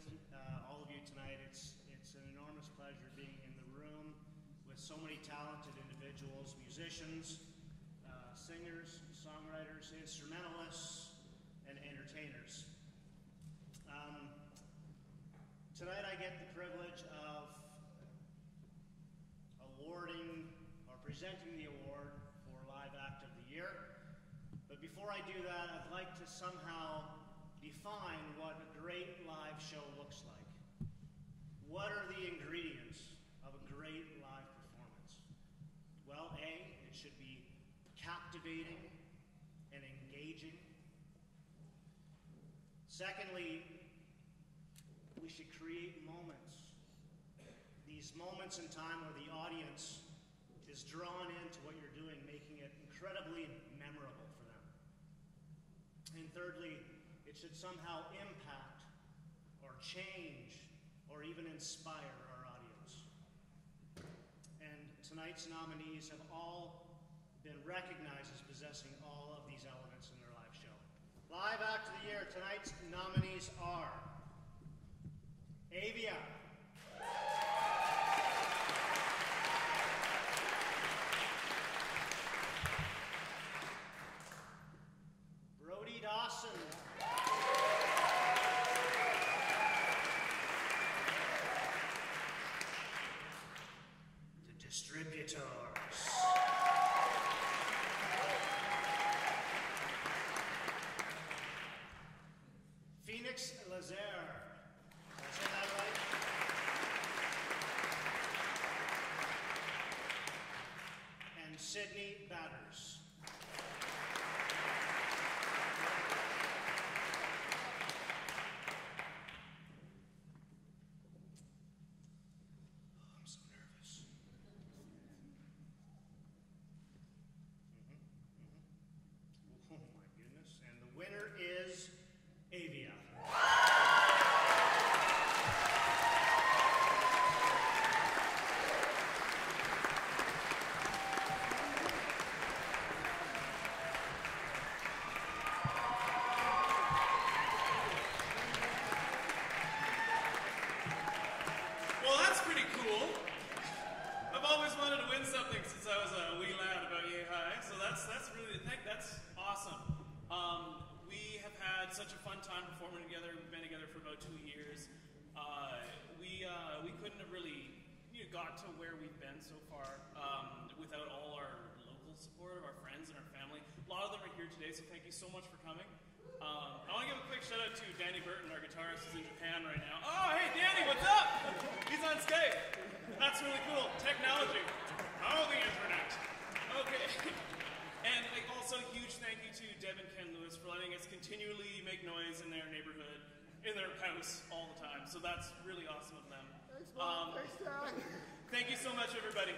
with uh, all of you tonight. It's, it's an enormous pleasure being in the room with so many talented individuals, musicians, uh, singers, songwriters, instrumentalists, and entertainers. Um, tonight I get the privilege of awarding or presenting the award for Live Act of the Year. But before I do that, I'd like to somehow define what a great live show looks like. What are the ingredients of a great live performance? Well, A, it should be captivating and engaging. Secondly, we should create moments. These moments in time where the audience is drawn into what you're doing, making it incredibly memorable for them. And thirdly, it should somehow impact or change or even inspire our audience. And tonight's nominees have all been recognized as possessing all of these elements in their live show. Live Act of the Year, tonight's nominees are Avia. Phoenix Lazer. Did I say that right? And Sydney Batters. Oh, I'm so nervous. Mhm, mhm. Oh my goodness. And the winner is Avia. Well, that's pretty cool. I've always wanted to win something since I was a wee lad about yay high. So that's that's really think that's awesome. Um, we have had such a fun time performing together. We've been together for about two years. Uh, we uh, we couldn't have really you know, got to where we've been so far um, without all our local support of our friends and our family. A lot of them are here today, so thank you so much for coming. Um, I want to give a quick shout out to Danny Burton, our guitarist, who's in Japan right now. Oh, hey, Danny, what's up? He's on Skype. That's really cool. Technology. Oh, the internet. Okay. also a huge thank you to Deb and Ken Lewis for letting us continually make noise in their neighborhood, in their house all the time. So that's really awesome of them. Thanks, Mom. Um, Thanks, Dad. thank you so much, everybody.